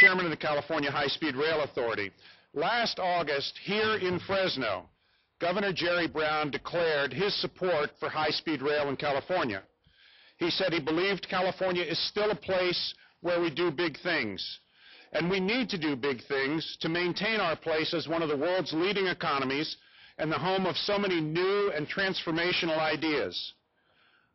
Chairman of the California High-Speed Rail Authority. Last August, here in Fresno, Governor Jerry Brown declared his support for high-speed rail in California. He said he believed California is still a place where we do big things. And we need to do big things to maintain our place as one of the world's leading economies and the home of so many new and transformational ideas.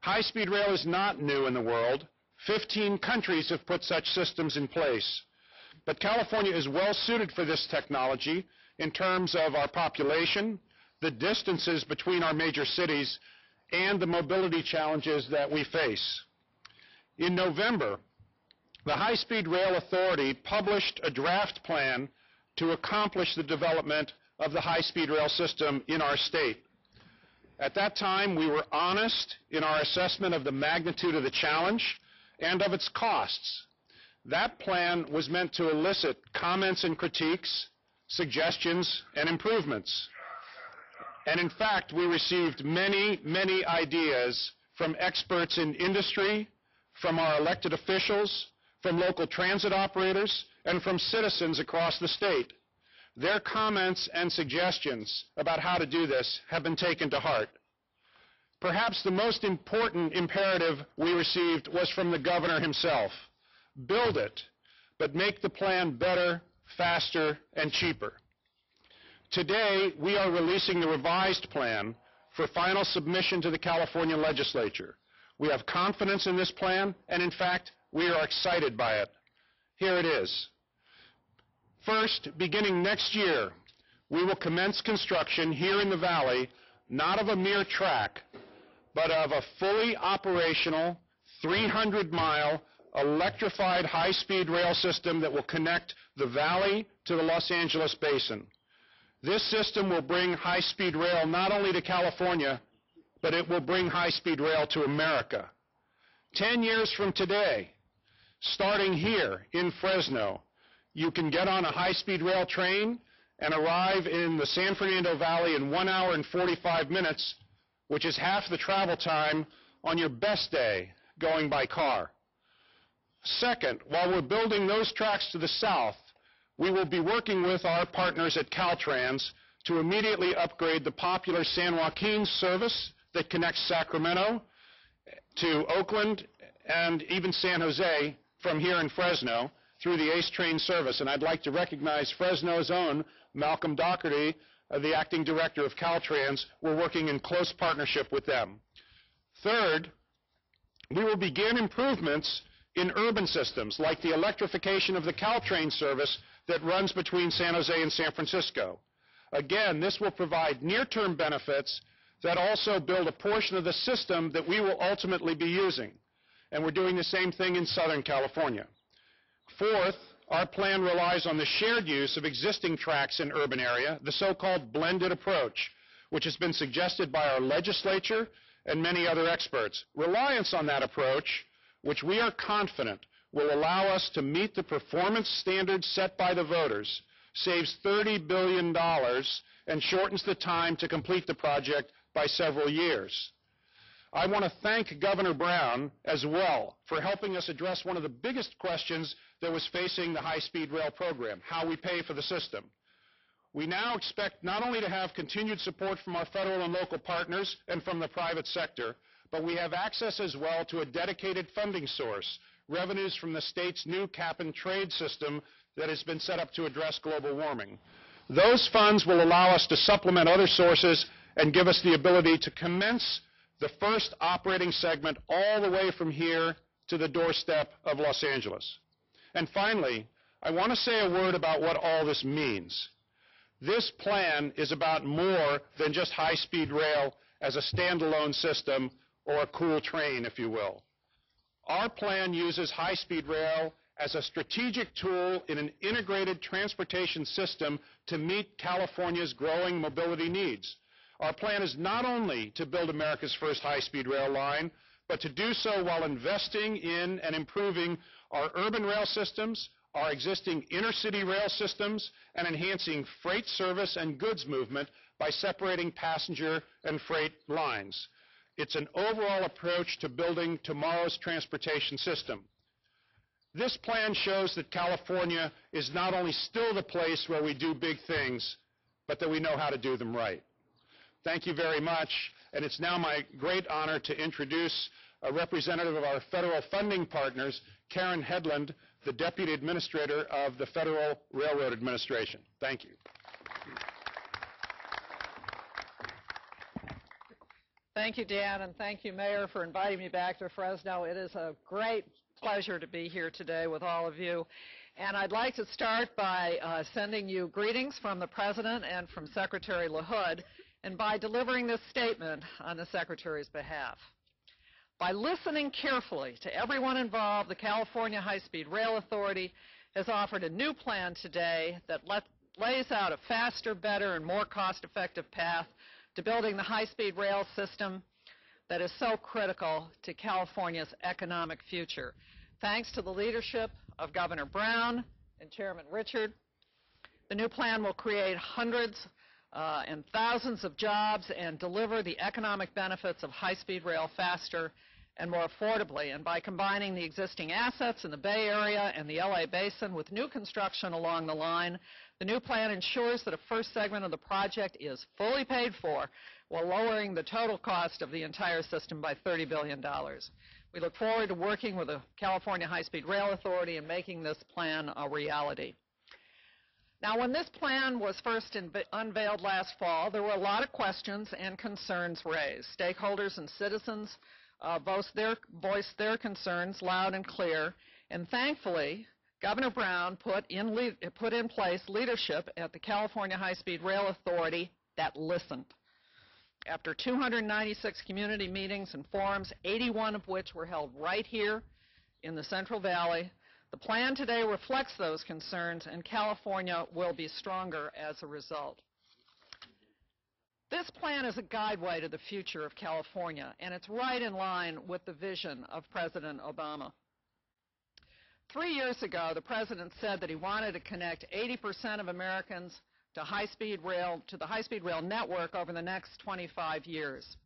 High-speed rail is not new in the world. 15 countries have put such systems in place. But California is well suited for this technology in terms of our population, the distances between our major cities, and the mobility challenges that we face. In November, the High Speed Rail Authority published a draft plan to accomplish the development of the high-speed rail system in our state. At that time, we were honest in our assessment of the magnitude of the challenge and of its costs. That plan was meant to elicit comments and critiques, suggestions, and improvements. And in fact, we received many, many ideas from experts in industry, from our elected officials, from local transit operators, and from citizens across the state. Their comments and suggestions about how to do this have been taken to heart. Perhaps the most important imperative we received was from the governor himself. Build it, but make the plan better, faster, and cheaper. Today, we are releasing the revised plan for final submission to the California legislature. We have confidence in this plan, and in fact, we are excited by it. Here it is. First, beginning next year, we will commence construction here in the valley, not of a mere track, but of a fully operational 300-mile electrified high-speed rail system that will connect the valley to the Los Angeles basin. This system will bring high-speed rail not only to California, but it will bring high-speed rail to America. Ten years from today, starting here in Fresno, you can get on a high-speed rail train and arrive in the San Fernando Valley in one hour and 45 minutes, which is half the travel time on your best day going by car. Second, while we're building those tracks to the south, we will be working with our partners at Caltrans to immediately upgrade the popular San Joaquin service that connects Sacramento to Oakland and even San Jose from here in Fresno through the ACE train service. And I'd like to recognize Fresno's own Malcolm Dougherty, uh, the acting director of Caltrans. We're working in close partnership with them. Third, we will begin improvements in urban systems, like the electrification of the Caltrain service that runs between San Jose and San Francisco. Again, this will provide near-term benefits that also build a portion of the system that we will ultimately be using. And we're doing the same thing in Southern California. Fourth, our plan relies on the shared use of existing tracks in urban area, the so-called blended approach, which has been suggested by our legislature and many other experts. Reliance on that approach, which we are confident will allow us to meet the performance standards set by the voters, saves $30 billion and shortens the time to complete the project by several years. I want to thank Governor Brown as well for helping us address one of the biggest questions that was facing the high-speed rail program, how we pay for the system. We now expect not only to have continued support from our federal and local partners and from the private sector, but we have access as well to a dedicated funding source, revenues from the state's new cap-and-trade system that has been set up to address global warming. Those funds will allow us to supplement other sources and give us the ability to commence the first operating segment all the way from here to the doorstep of Los Angeles. And finally, I want to say a word about what all this means. This plan is about more than just high-speed rail as a standalone system or a cool train, if you will. Our plan uses high-speed rail as a strategic tool in an integrated transportation system to meet California's growing mobility needs. Our plan is not only to build America's first high-speed rail line, but to do so while investing in and improving our urban rail systems, our existing inner-city rail systems, and enhancing freight service and goods movement by separating passenger and freight lines. It's an overall approach to building tomorrow's transportation system. This plan shows that California is not only still the place where we do big things, but that we know how to do them right. Thank you very much, and it's now my great honor to introduce a representative of our federal funding partners, Karen Hedlund, the Deputy Administrator of the Federal Railroad Administration. Thank you. Thank you, Dan, and thank you, Mayor, for inviting me back to Fresno. It is a great pleasure to be here today with all of you. And I'd like to start by uh, sending you greetings from the President and from Secretary LaHood, and by delivering this statement on the Secretary's behalf. By listening carefully to everyone involved, the California High-Speed Rail Authority has offered a new plan today that let, lays out a faster, better, and more cost-effective path to building the high-speed rail system that is so critical to California's economic future. Thanks to the leadership of Governor Brown and Chairman Richard, the new plan will create hundreds uh, and thousands of jobs and deliver the economic benefits of high-speed rail faster and more affordably. And by combining the existing assets in the Bay Area and the LA Basin with new construction along the line, the new plan ensures that a first segment of the project is fully paid for while lowering the total cost of the entire system by $30 billion. We look forward to working with the California High-Speed Rail Authority and making this plan a reality. Now, when this plan was first unveiled last fall, there were a lot of questions and concerns raised. Stakeholders and citizens uh, voiced, their, voiced their concerns loud and clear, and thankfully, Governor Brown put in, put in place leadership at the California High-Speed Rail Authority that listened. After 296 community meetings and forums, 81 of which were held right here in the Central Valley, the plan today reflects those concerns, and California will be stronger as a result. This plan is a guideway to the future of California, and it's right in line with the vision of President Obama. Three years ago, the president said that he wanted to connect 80% of Americans to high-speed rail, to the high-speed rail network over the next 25 years.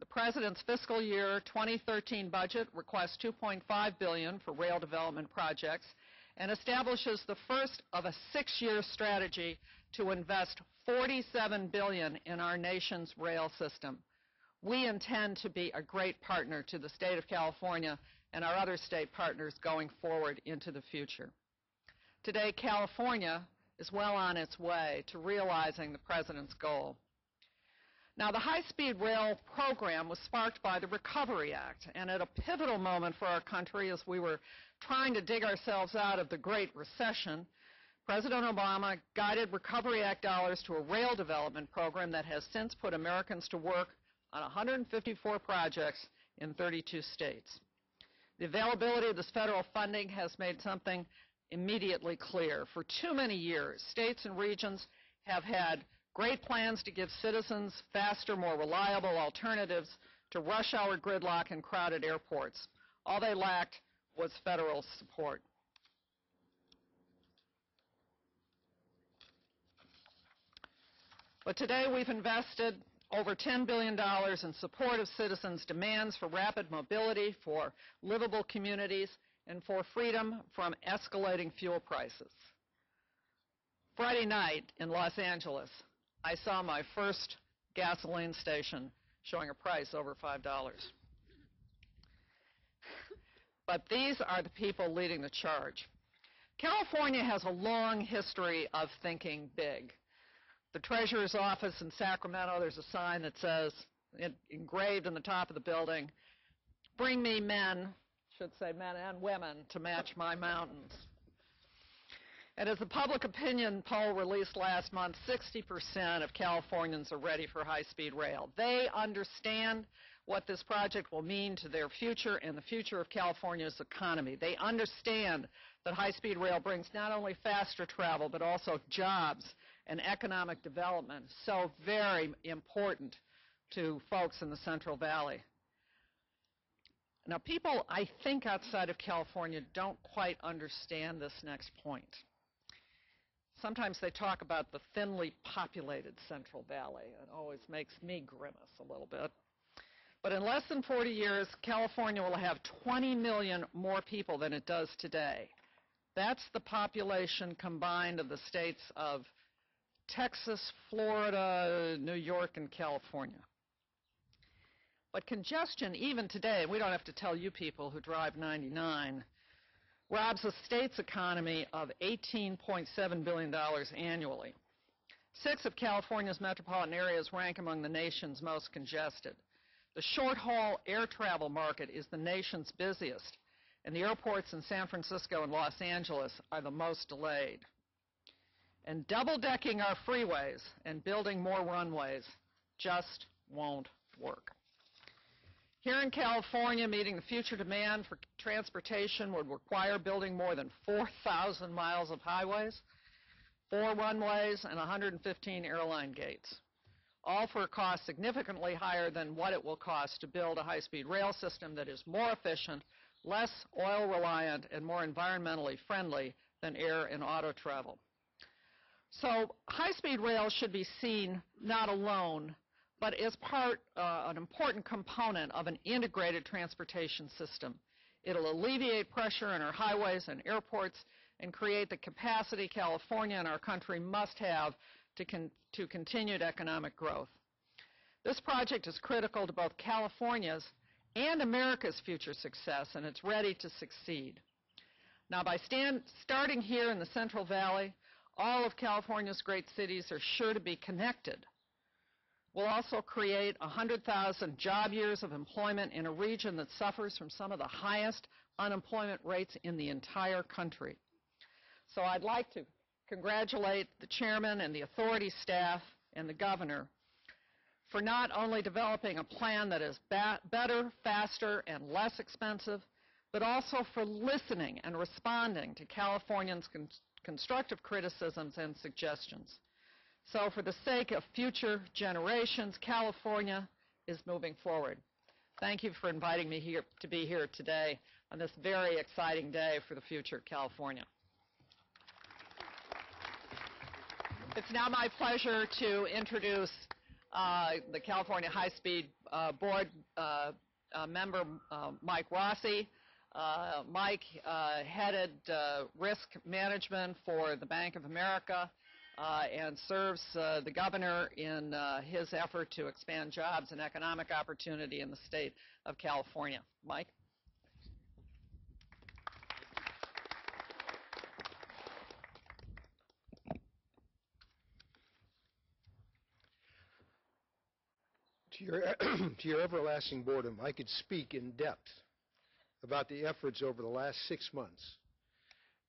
The president's fiscal year 2013 budget requests 2.5 billion for rail development projects and establishes the first of a six-year strategy to invest 47 billion in our nation's rail system. We intend to be a great partner to the state of California and our other state partners going forward into the future. Today, California is well on its way to realizing the president's goal. Now, the high-speed rail program was sparked by the Recovery Act, and at a pivotal moment for our country as we were trying to dig ourselves out of the Great Recession, President Obama guided Recovery Act dollars to a rail development program that has since put Americans to work on 154 projects in 32 states. The availability of this federal funding has made something immediately clear. For too many years, states and regions have had great plans to give citizens faster, more reliable alternatives to rush hour gridlock and crowded airports. All they lacked was federal support. But today we've invested over $10 billion in support of citizens' demands for rapid mobility, for livable communities, and for freedom from escalating fuel prices. Friday night in Los Angeles, I saw my first gasoline station showing a price over $5. But these are the people leading the charge. California has a long history of thinking big the treasurer's office in Sacramento, there's a sign that says, engraved in the top of the building, bring me men, should say men and women, to match my mountains. And as the public opinion poll released last month, 60% of Californians are ready for high-speed rail. They understand what this project will mean to their future and the future of California's economy. They understand that high-speed rail brings not only faster travel, but also jobs and economic development, so very important to folks in the Central Valley. Now, people, I think, outside of California don't quite understand this next point. Sometimes they talk about the thinly populated Central Valley. It always makes me grimace a little bit. But in less than 40 years, California will have 20 million more people than it does today. That's the population combined of the states of Texas, Florida, New York, and California. But congestion, even today, we don't have to tell you people who drive 99, robs the state's economy of $18.7 billion annually. Six of California's metropolitan areas rank among the nation's most congested. The short-haul air travel market is the nation's busiest, and the airports in San Francisco and Los Angeles are the most delayed. And double-decking our freeways and building more runways just won't work. Here in California, meeting the future demand for transportation would require building more than 4,000 miles of highways, four runways, and 115 airline gates, all for a cost significantly higher than what it will cost to build a high-speed rail system that is more efficient, less oil reliant, and more environmentally friendly than air and auto travel. So high-speed rail should be seen not alone, but as part, uh, an important component of an integrated transportation system. It'll alleviate pressure on our highways and airports and create the capacity California and our country must have to, con- to continued economic growth. This project is critical to both California's and America's future success, and it's ready to succeed. Now, by stand, starting here in the Central Valley, all of California's great cities are sure to be connected. We'll also create 100,000 job years of employment in a region that suffers from some of the highest unemployment rates in the entire country. So I'd like to congratulate the chairman and the authority staff and the governor for not only developing a plan that is better, faster, and less expensive, but also for listening and responding to Californians' constructive criticisms and suggestions. So for the sake of future generations, California is moving forward. Thank you for inviting me here to be here today on this very exciting day for the future of California. It's now my pleasure to introduce uh, the California High Speed uh, Board uh, uh member, uh, Mike Rossi. Uh, Mike uh, headed uh, risk management for the Bank of America uh, and serves the governor in his effort to expand jobs and economic opportunity in the state of California. Mike? To your, to your everlasting boredom, I could speak in depth about the efforts over the last six months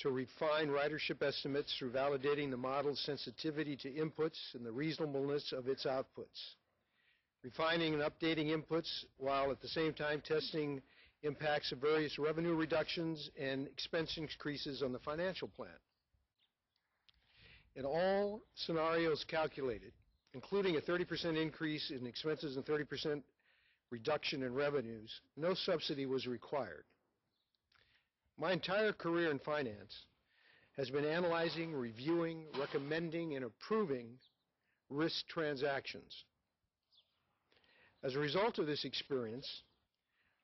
to refine ridership estimates through validating the model's sensitivity to inputs and the reasonableness of its outputs, refining and updating inputs while at the same time testing impacts of various revenue reductions and expense increases on the financial plan. In all scenarios calculated, including a 30% increase in expenses and 30% reduction in revenues, no subsidy was required. My entire career in finance has been analyzing, reviewing, recommending, and approving risk transactions. As a result of this experience,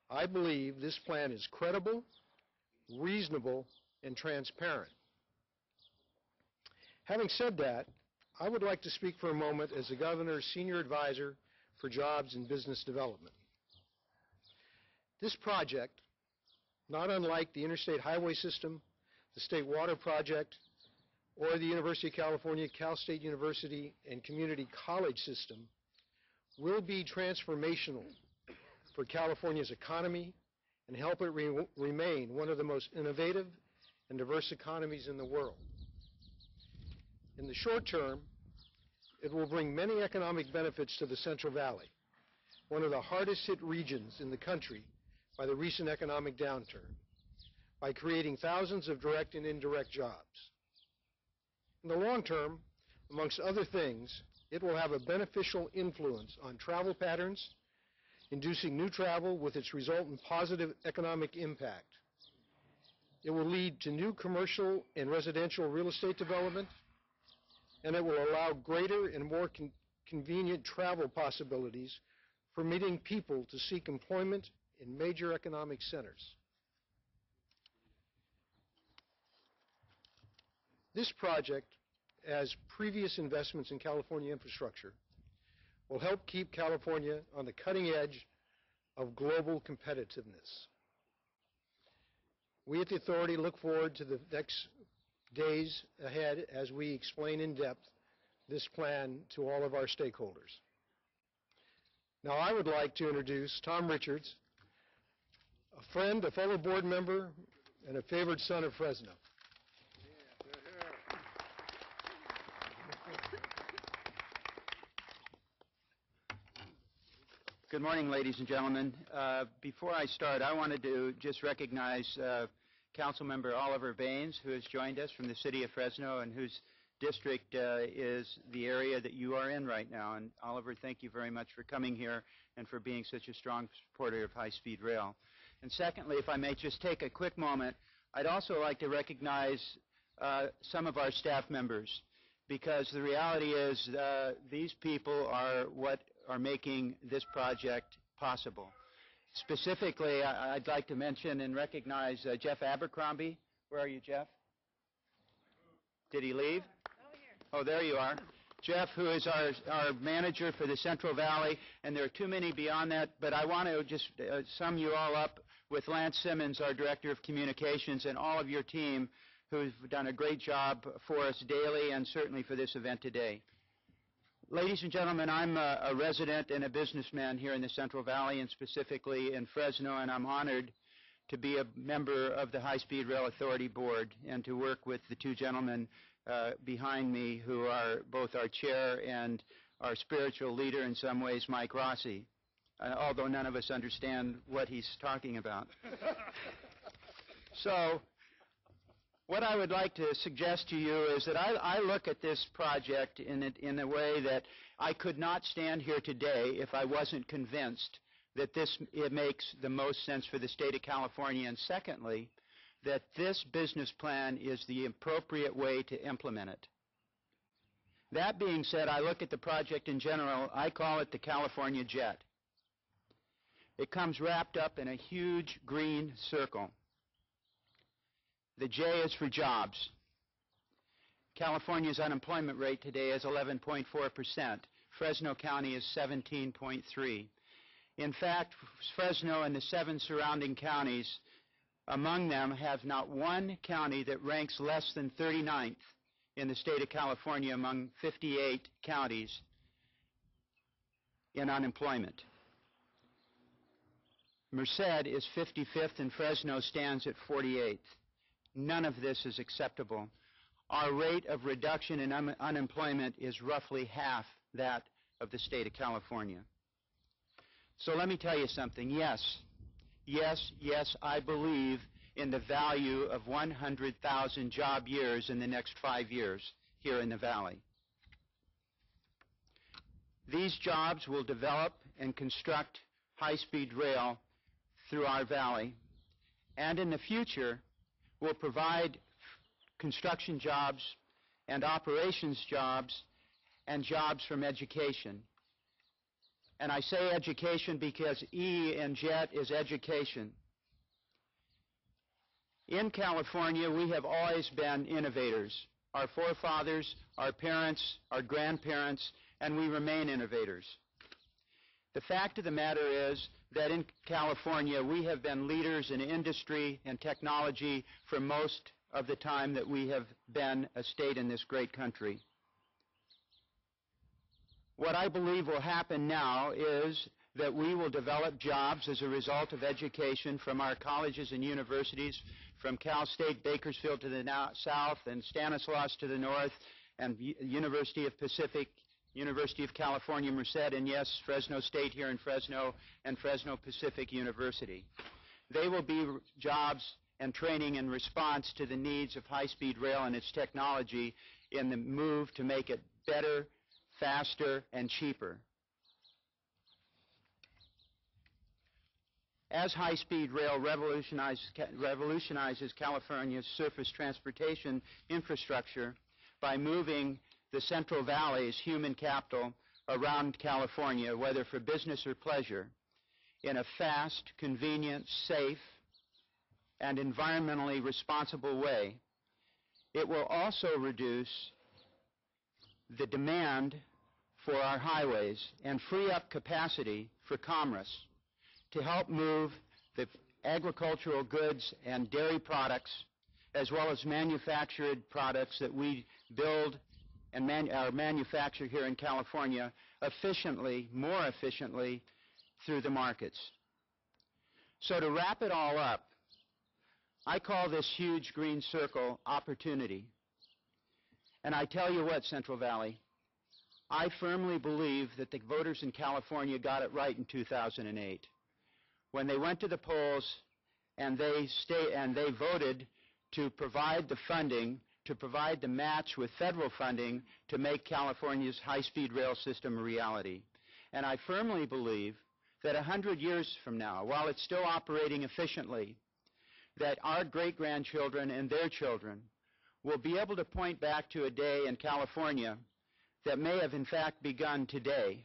I believe this plan is credible, reasonable, and transparent. Having said that, I would like to speak for a moment as the Governor's Senior Advisor for Jobs and Business Development. This project, not unlike the Interstate Highway System, the State Water Project, or the University of California, Cal State University, and Community College System, will be transformational for California's economy and help it re remain one of the most innovative and diverse economies in the world. In the short term, it will bring many economic benefits to the Central Valley, one of the hardest hit regions in the country by the recent economic downturn, by creating thousands of direct and indirect jobs. In the long term, amongst other things, it will have a beneficial influence on travel patterns, inducing new travel with its resultant positive economic impact. It will lead to new commercial and residential real estate development, and it will allow greater and more con convenient travel possibilities permitting people to seek employment in major economic centers. This project, as previous investments in California infrastructure, will help keep California on the cutting edge of global competitiveness. We at the authority look forward to the next days ahead as we explain in depth this plan to all of our stakeholders. Now, I would like to introduce Tom Richards, a friend, a fellow board member, and a favored son of Fresno. Good morning, ladies and gentlemen. Uh, Before I start, I wanted to just recognize uh, Councilmember Oliver Baines, who has joined us from the city of Fresno and whose district uh, is the area that you are in right now. And Oliver, thank you very much for coming here and for being such a strong supporter of high-speed rail. And secondly, if I may just take a quick moment, I'd also like to recognize uh, some of our staff members because the reality is uh, these people are what are making this project possible. Specifically, I- I'd like to mention and recognize uh, Jeff Abercrombie. Where are you, Jeff? Did he leave? Oh, there you are. Jeff, who is our, our manager for the Central Valley, and there are too many beyond that, but I want to just uh, sum you all up with Lance Simmons, our Director of Communications, and all of your team who've done a great job for us daily and certainly for this event today. Ladies and gentlemen, I'm a, a resident and a businessman here in the Central Valley and specifically in Fresno, and I'm honored to be a member of the High Speed Rail Authority Board and to work with the two gentlemen uh, behind me who are both our chair and our spiritual leader in some ways, Mike Rossi, uh, although none of us understand what he's talking about. so, what I would like to suggest to you is that I, I look at this project in, it, in a way that I could not stand here today if I wasn't convinced that this it makes the most sense for the state of California, and secondly, that this business plan is the appropriate way to implement it. That being said, I look at the project in general, I call it the California Jet. It comes wrapped up in a huge green circle. The J is for jobs. California's unemployment rate today is 11.4%. Fresno County is 17.3. In fact, Fresno and the seven surrounding counties, among them have not one county that ranks less than 39th in the state of California among 58 counties in unemployment. Merced is 55th and Fresno stands at 48th. None of this is acceptable. Our rate of reduction in un- unemployment is roughly half that of the state of California. So let me tell you something. Yes, yes, yes, I believe in the value of 100,000 job years in the next five years here in the Valley. These jobs will develop and construct high-speed rail through our valley, and in the future will provide construction jobs and operations jobs and jobs from education. And I say education because E in JET is education. In California, we have always been innovators. Our forefathers, our parents, our grandparents, and we remain innovators. The fact of the matter is that in California, we have been leaders in industry and technology for most of the time that we have been a state in this great country. What I believe will happen now is that we will develop jobs as a result of education from our colleges and universities, from Cal State Bakersfield to the south, and Stanislaus to the north, and University of Pacific, University of California, Merced, and yes, Fresno State here in Fresno, and Fresno Pacific University. They will be jobs and training in response to the needs of high-speed rail and its technology in the move to make it better, faster, and cheaper. As high-speed rail revolutionizes California's surface transportation infrastructure by moving the Central Valley's human capital around California, whether for business or pleasure, in a fast, convenient, safe, and environmentally responsible way, it will also reduce the demand for our highways and free up capacity for commerce to help move the agricultural goods and dairy products as well as manufactured products that we build and man- are manufactured here in California efficiently, more efficiently through the markets. So to wrap it all up, I call this huge green circle opportunity. And I tell you what, Central Valley, I firmly believe that the voters in California got it right in 2008 when they went to the polls and they stay, and they voted to provide the funding to provide the match with federal funding to make California's high-speed rail system a reality. And I firmly believe that 100 years from now, while it's still operating efficiently, that our great-grandchildren and their children will be able to point back to a day in California that may have in fact begun today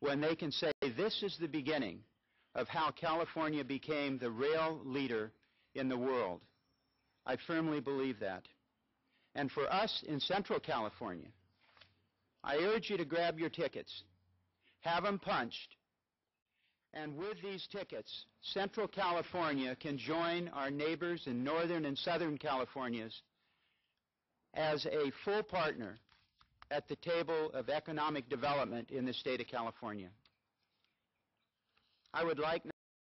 when they can say this is the beginning of how California became the rail leader in the world. I firmly believe that. And for us in Central California, I urge you to grab your tickets, have them punched, and with these tickets, Central California can join our neighbors in Northern and Southern Californias as a full partner at the table of economic development in the state of California. I would like